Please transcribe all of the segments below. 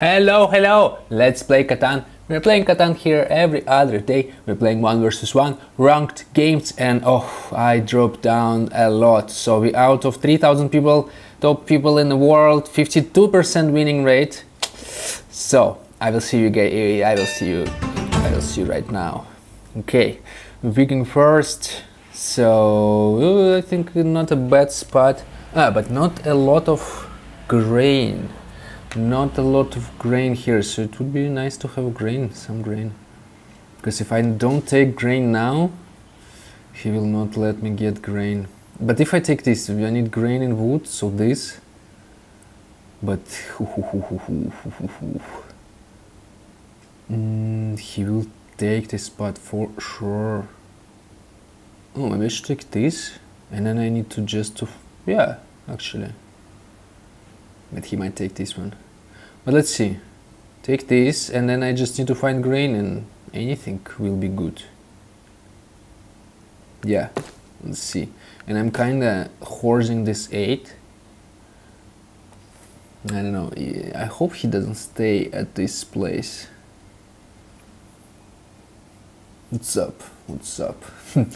Hello, hello! Let's play Catan. We're playing Catan here every other day. We're playing one versus one ranked games, and oh, I dropped down a lot. So we out of 3,000 people, top people in the world, 52% winning rate. So I will see you guys. I will see you. I will see you right now. Okay, we picking first. So I think not a bad spot, ah, but not a lot of grain not a lot of grain here so it would be nice to have grain some grain. Because if I don't take grain now he will not let me get grain. But if I take this I need grain and wood so this. But mm, he will take this spot for sure. Oh maybe I should take this and then I need to just to yeah actually but he might take this one. But let's see. Take this and then I just need to find grain and anything will be good. Yeah let's see. And I'm kinda horsing this 8 I don't know. I hope he doesn't stay at this place. What's up? What's up?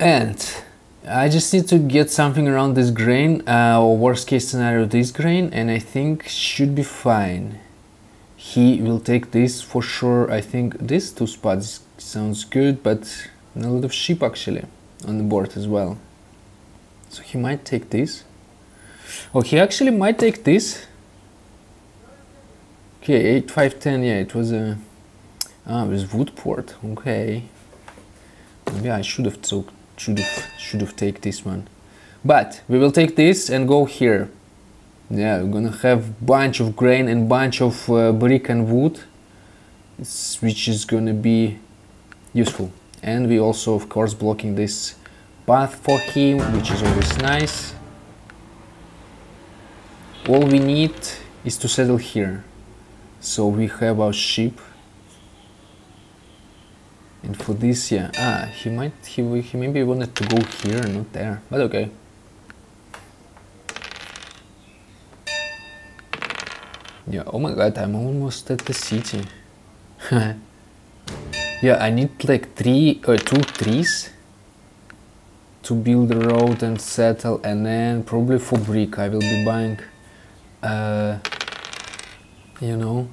And I just need to get something around this grain, uh, or worst case scenario this grain, and I think should be fine. He will take this for sure. I think these two spots sounds good, but a lot of sheep actually on the board as well. So he might take this. Oh, he actually might take this. Okay, 8, 5, 10, yeah, it was a... Ah, it was Woodport, okay. Maybe I should have took should have should have take this one. But we will take this and go here. Yeah we're gonna have bunch of grain and bunch of uh, brick and wood which is gonna be useful. And we also of course blocking this path for him which is always nice. All we need is to settle here. So we have our sheep and for this, yeah, ah, he might, he, he maybe wanted to go here, not there, but okay. Yeah, oh my god, I'm almost at the city. yeah, I need like three, uh, two trees to build a road and settle, and then probably for brick I will be buying, uh, you know,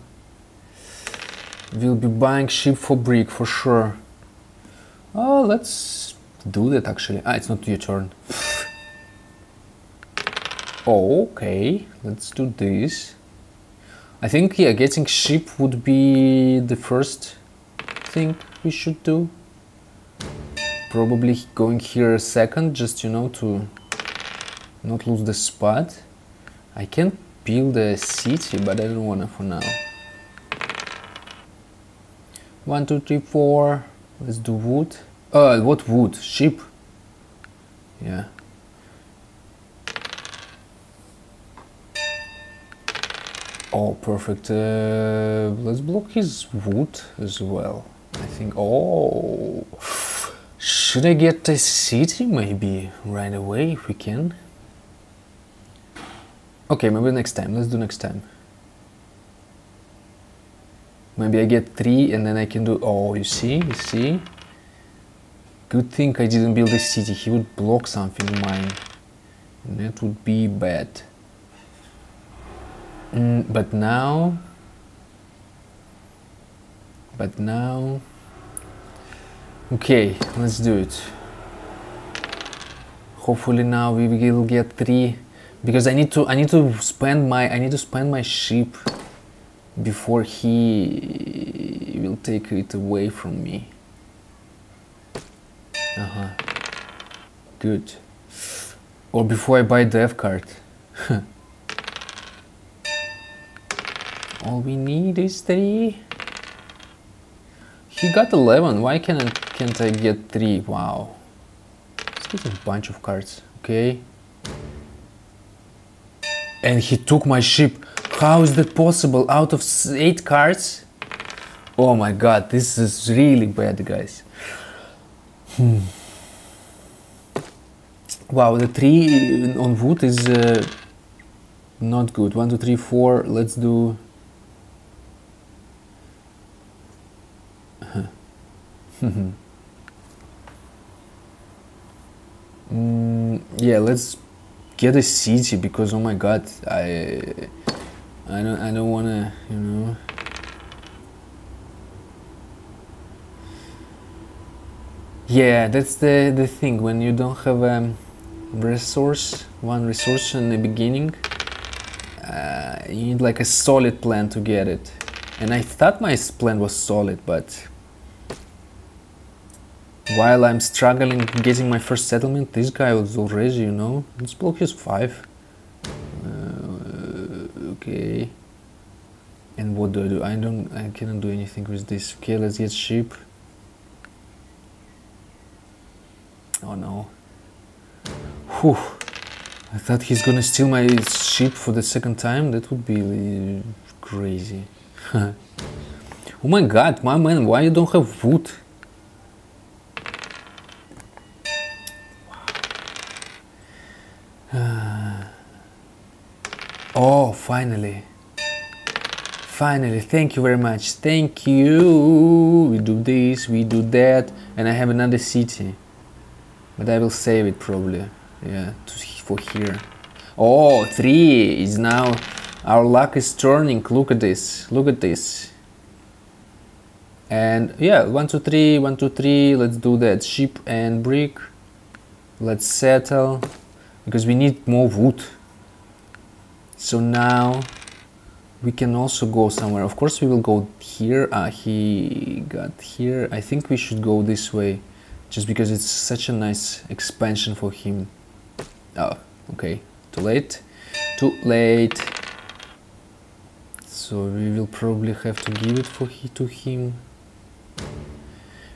We'll be buying sheep for brick for sure. Oh, let's do that actually. Ah, it's not your turn. okay, let's do this. I think, yeah, getting sheep would be the first thing we should do. Probably going here second, just, you know, to not lose the spot. I can build a city, but I don't wanna for now. One, two, three, four. Let's do wood. Uh, what wood? Sheep. Yeah. Oh, perfect. Uh, let's block his wood as well. I think. Oh, should I get a city maybe right away if we can? Okay, maybe next time. Let's do next time. Maybe I get three and then I can do... Oh, you see? You see? Good thing I didn't build a city. He would block something mine. And that would be bad. Mm, but now... But now... Okay, let's do it. Hopefully now we will get three because I need to I need to spend my I need to spend my sheep before he will take it away from me. Uh-huh. Good. Or before I buy the F card. All we need is three. He got 11, why can't, can't I get three? Wow. Let's get a bunch of cards, okay? And he took my ship. How is that possible? Out of 8 cards? Oh my god, this is really bad, guys. Hmm. Wow, the 3 on wood is... Uh, not good. One, two, three, four. Let's do. mm, yeah, let's get a city because oh my god, I, I don't, I don't wanna, you know. Yeah, that's the the thing when you don't have a um, resource, one resource in the beginning uh, you need like a solid plan to get it. And I thought my plan was solid, but while I'm struggling getting my first settlement, this guy was already, you know, this block is 5. Okay. And what do I do? I don't, I cannot do anything with this. Okay, let's get sheep. Oh no. Whew. I thought he's gonna steal my sheep for the second time. That would be crazy. oh my god, my man, why you don't have wood? Oh, finally. Finally, thank you very much. Thank you. We do this, we do that, and I have another city. But I will save it probably. Yeah, to for here. Oh, three is now, our luck is turning. Look at this, look at this. And yeah, one, two, three, one, two, three. Let's do that. Sheep and brick. Let's settle because we need more wood. So now we can also go somewhere. Of course, we will go here. Ah, he got here. I think we should go this way just because it's such a nice expansion for him. Oh, okay, too late. Too late. So we will probably have to give it for he to him.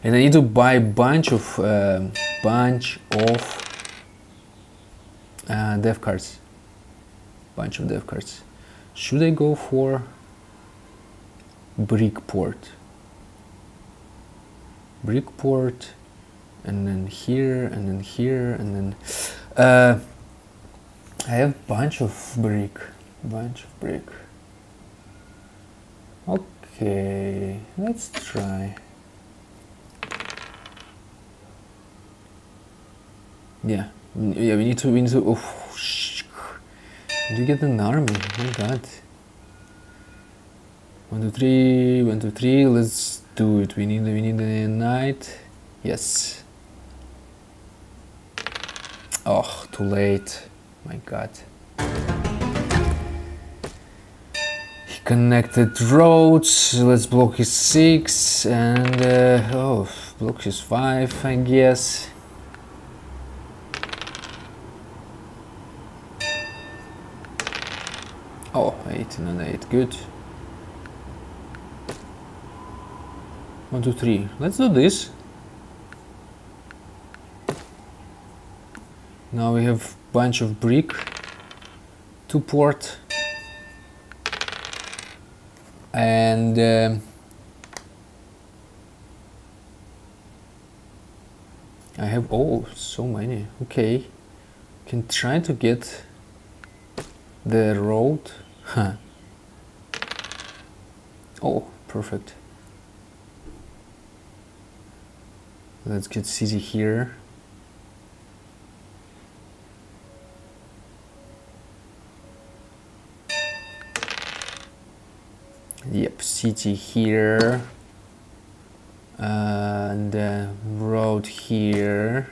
And I need to buy a bunch of uh, bunch of uh, dev cards. Bunch of dev cards. Should I go for Brickport? Brickport, and then here, and then here, and then. Uh, I have bunch of brick, bunch of brick. Okay, let's try. Yeah, yeah, we need to, we need to. Did you get an army? My god. One, two, three, one, two, three, let's do it. We need, we need a knight. Yes. Oh, too late my god. He connected roads, let's block his 6 and uh, oh, block his 5 I guess. 8 and 8, good. One, two, three. Let's do this. Now we have bunch of brick to port and uh, I have oh so many okay can try to get the road huh. oh perfect. Let's get city here. Yep city here. And the road here.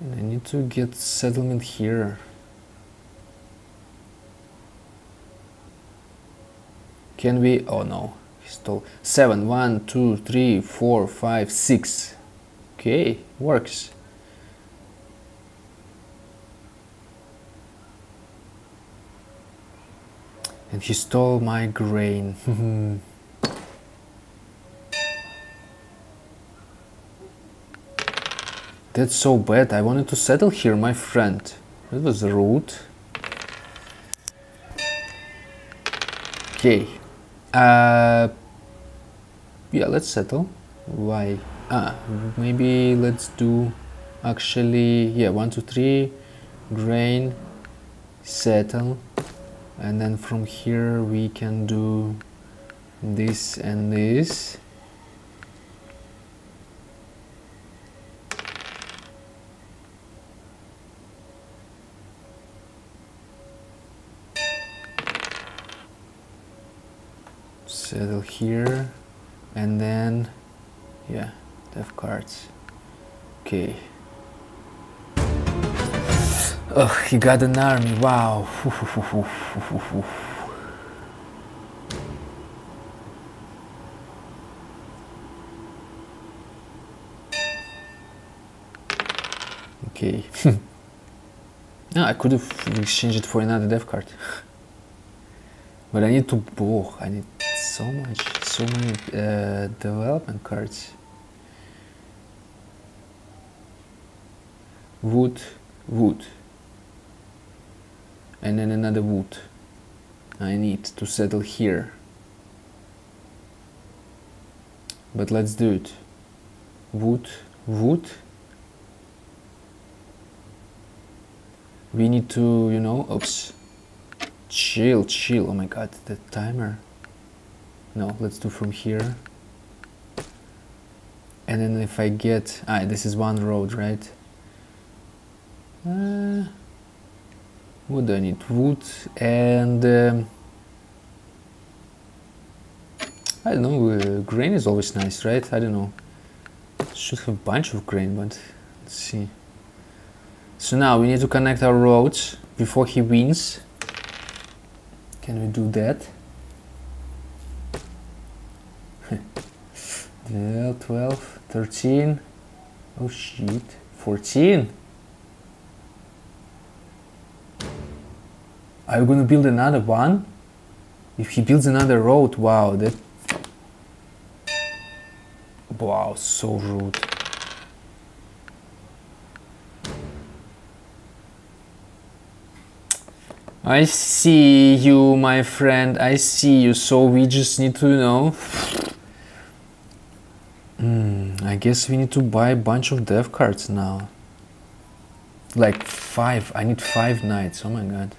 And I need to get settlement here can we oh no stole seven one two three four five six okay works and he stole my grain. That's so bad. I wanted to settle here, my friend. That was rude. Okay. Uh, yeah, let's settle. Why? Ah, maybe let's do actually, yeah, one, two, three. grain settle and then from here we can do this and this settle here and then yeah dev cards. Okay. Oh he got an army. Wow. Okay. No, ah, I could have exchanged it for another dev card. But I need to oh, I need so much so many uh, development cards. Wood wood. And then another wood. I need to settle here. But let's do it. Wood wood. We need to you know oops. Chill chill. Oh my god the timer no let's do from here. And then if I get ah this is one road right? Uh, what do I need? Wood and um, I don't know uh, grain is always nice right? I don't know. Should have a bunch of grain but let's see. So now we need to connect our roads before he wins. Can we do that 12, 13, oh shit, 14. Are you gonna build another one? If he builds another road, wow, that... Wow, so rude. I see you, my friend, I see you, so we just need to, you know... Mm, I guess we need to buy a bunch of dev cards now. Like five. I need five knights. Oh my god.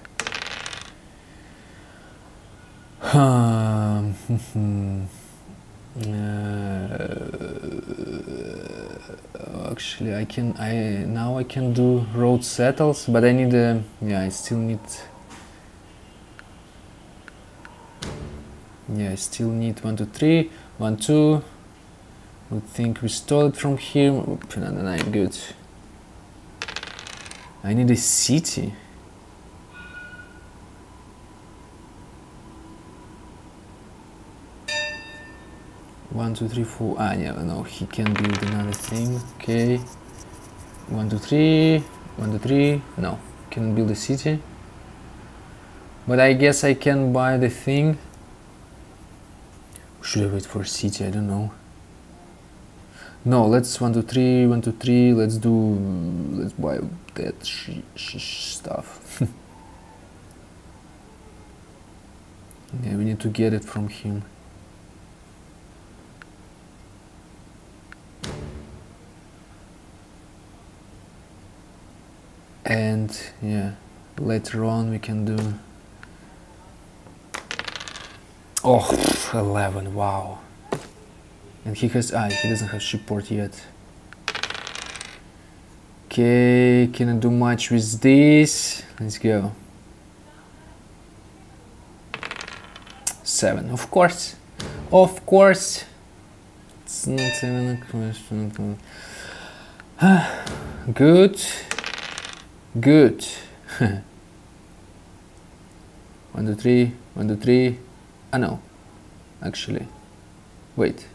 Um, uh, actually, I can. I now I can do road settles, but I need a. Yeah, I still need. Yeah, I still need one, two, three, one, two we think we stole it from here. No, no, no, good. I need a city. One, two, three, four. Ah, yeah, no, he can build another thing. Okay. One, two, three. One, two, three. No, can build a city. But I guess I can buy the thing. Should I wait for a city? I don't know. No, let's one, two, three, one, two, three. Let's do. Let's buy that stuff. yeah, we need to get it from him. And yeah, later on we can do. Oh, 11, wow. And he has, ah, he doesn't have port yet. Okay, cannot do much with this. Let's go. Seven, of course. Of course. It's not even a question. Good. Good. one, two, three. One, two, three. Ah, no. Actually. Wait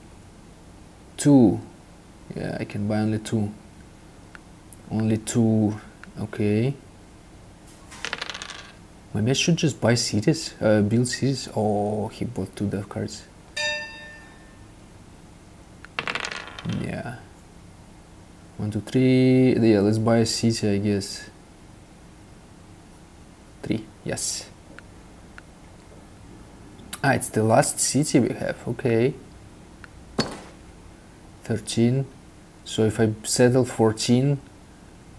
two. Yeah I can buy only two. Only two. Okay. Maybe I should just buy cities uh, build cities oh he bought two dev cards. Yeah. One two three. Yeah let's buy a city I guess. Three. Yes. Ah it's the last city we have. Okay 13 so if I settle 14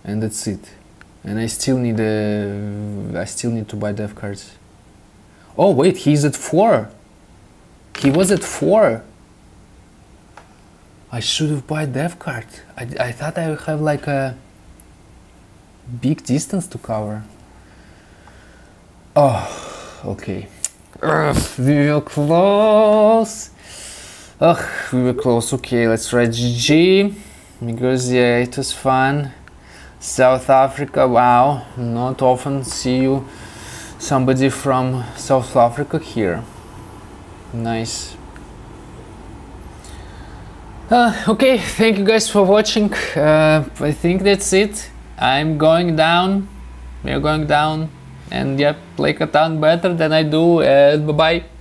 and that's it And I still need a, I still need to buy dev cards. Oh wait, he's at four. He was at four. I should have bought dev card. I, I thought I would have like a big distance to cover. Oh, okay. Ugh, we were close. Ugh, we were close. Okay, let's try GG. Because yeah, it was fun. South Africa, wow. Not often see you somebody from South Africa here. Nice. Uh, okay, thank you guys for watching. Uh, I think that's it. I'm going down. We're going down. And yeah, play Catan better than I do. And bye bye.